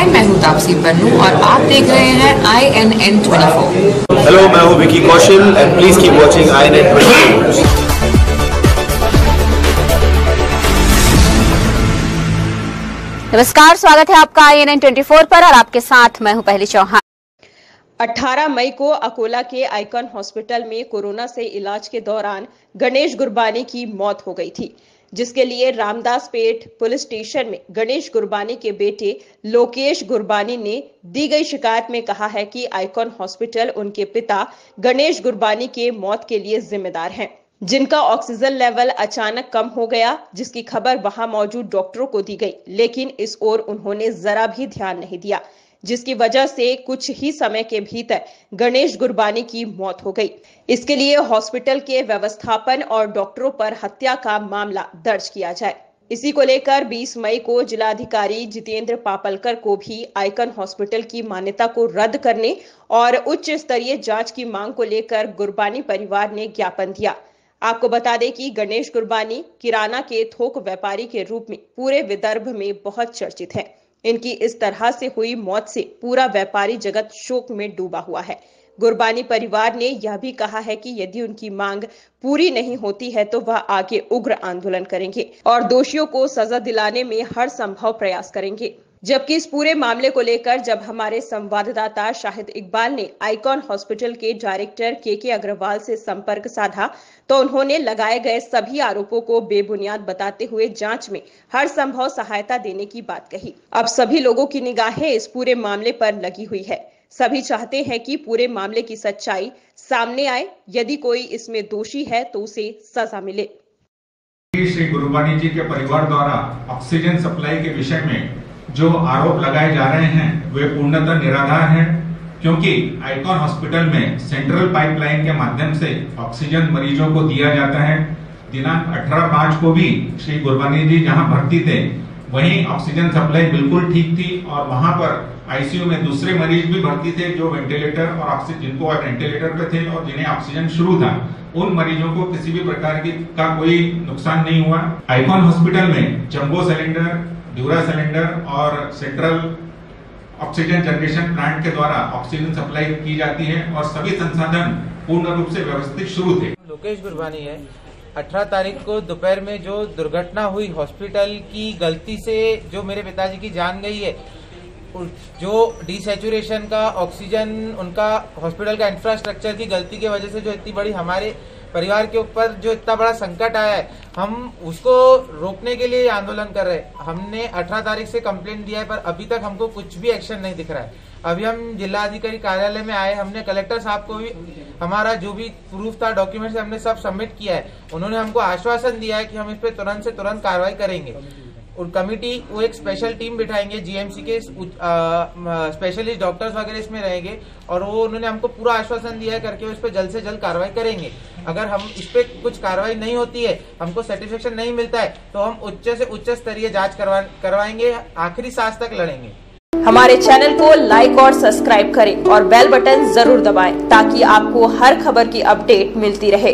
हाय मैं हूँ तापसी बन्नू और आप देख रहे हैं I N N twenty four hello मैं हूँ Vicky Kaushal and please keep watching I net नमस्कार स्वागत है आपका I N N twenty four पर और आपके साथ मैं हूँ पहली चौहान। 18 मई को अकोला के आइकन हॉस्पिटल में कोरोना से इलाज के दौरान गणेश गुरबानी की मौत हो गई थी। जिसके लिए रामदास पेट पुलिस स्टेशन में गणेश गुरबानी के बेटे लोकेश गुरबानी ने दी गई शिकायत में कहा है कि आइकॉन हॉस्पिटल उनके पिता गणेश गुरबानी के मौत के लिए जिम्मेदार हैं, जिनका ऑक्सीजन लेवल अचानक कम हो गया, जिसकी खबर वहाँ मौजूद डॉक्टरों को दी गई। लेकिन इस ओर उन्होंने जरा भी ध्यान नहीं दिया। जिसकी वजह से कुछ ही समय के भीतर गणेश गुरबानी की मौत हो गई। इसके लिए हॉस्पिटल के व्यवस्थापन और डॉक्टरों पर हत्या का मामला दर्ज किया जाए। इसी को लेकर 20 मई को जिलाधिकारी जितेंद्र पापलकर को भी आइकन हॉस्पिटल की मान्यता को रद्द करने और उच्च स्तरीय जाँच की मांग को लेकर गुरबानी परिवार ने ज्ञापन दिया। आपको बता दें कि गणेश गुरबानी किराना के थोक व्यापारी के रूप में पूरे विदर्भ में बहुत चर्चित हैं। इनकी इस तरह से हुई मौत से पूरा व्यापारी जगत शोक में डूबा हुआ है। गुरबानी परिवार ने यह भी कहा है कि यदि उनकी मांग पूरी नहीं होती है तो वह आगे उग्र आंदोलन करेंगे और दोषियों को सजा दिलाने में हर संभव प्रयास करेंगे। जबकि इस पूरे मामले को लेकर जब हमारे संवाददाता शाहिद इकबाल ने आइकॉन हॉस्पिटल के डायरेक्टर के के अग्रवाल से संपर्क साधा तो उन्होंने लगाए गए सभी आरोपों को बेबुनियाद बताते हुए जाँच में हर संभव सहायता देने की बात कही। अब सभी लोगों की निगाहें इस पूरे मामले पर लगी हुई है। सभी चाहते हैं कि पूरे मामले की सच्चाई सामने आए। यदि कोई इसमें दोषी है तो उसे सजा मिले। श्री गुरुबानी जी के परिवार द्वारा ऑक्सीजन सप्लाई के विषय में जो आरोप लगाए जा रहे हैं, वे पूर्णतः निराधार हैं, क्योंकि आइकॉन हॉस्पिटल में सेंट्रल पाइपलाइन के माध्यम से ऑक्सीजन मरीजों को दिया जाता है। दिनांक 18 मार्च को भी श्री गुरबानी जी जहाँ भर्ती थे, वहीं ऑक्सीजन सप्लाई बिल्कुल ठीक थी और वहाँ पर आईसीयू में दूसरे मरीज़ भी भर्ती थे जो वेंटिलेटर और ऑक्सीजन जिनको वेंटिलेटर पे थे और जिन्हें ऑक्सीजन शुरू था। उन मरीजों को किसी भी प्रकार की, का कोई नुकसान नहीं हुआ। आइकॉन हॉस्पिटल में जम्बो सिलेंडर ड्यूरा सिलेंडर और सेंट्रल ऑक्सीजन जनरेशन प्लांट के द्वारा ऑक्सीजन सप्लाई की जाती है और सभी संसाधन पूर्ण रूप से व्यवस्थित शुरू थे। लोकेश गुरबानी है। 18 तारीख को दोपहर में जो दुर्घटना हुई हॉस्पिटल की गलती से, जो मेरे पिताजी की जान गई है जो डिसेचुरेशन का ऑक्सीजन उनका हॉस्पिटल का इंफ्रास्ट्रक्चर की गलती की वजह से जो इतनी बड़ी हमारे परिवार के ऊपर जो इतना बड़ा संकट आया है, हम उसको रोकने के लिए आंदोलन कर रहे हैं। हमने 18 तारीख से कंप्लेंट दिया है, पर अभी तक हमको कुछ भी एक्शन नहीं दिख रहा है। अभी हम जिला अधिकारी कार्यालय में आए, हमने कलेक्टर साहब को भी, हमारा जो भी प्रूफ था डॉक्यूमेंट्स हमने सब सबमिट किया है। उन्होंने हमको आश्वासन दिया है कि हम इस पर तुरंत से तुरंत कार्रवाई करेंगे। और कमिटी, वो एक स्पेशल टीम बिठाएँगे जीएमसी के स्पेशलिस्ट डॉक्टर्स वगैरह इसमें रहेंगे और वो, उन्होंने हमको पूरा आश्वासन दिया है करके उस पर जल्द से जल्द कार्रवाई करेंगे। अगर हम इस पर कुछ कार्रवाई नहीं होती है, हमको सेटिस्फेक्शन नहीं मिलता है तो हम उच्च से उच्च स्तरीय जाँच करवा, करवाएँगे, आखिरी सांस तक लड़ेंगे। हमारे चैनल को लाइक और सब्सक्राइब करें और बेल बटन ज़रूर दबाएँ, ताकि आपको हर खबर की अपडेट मिलती रहे।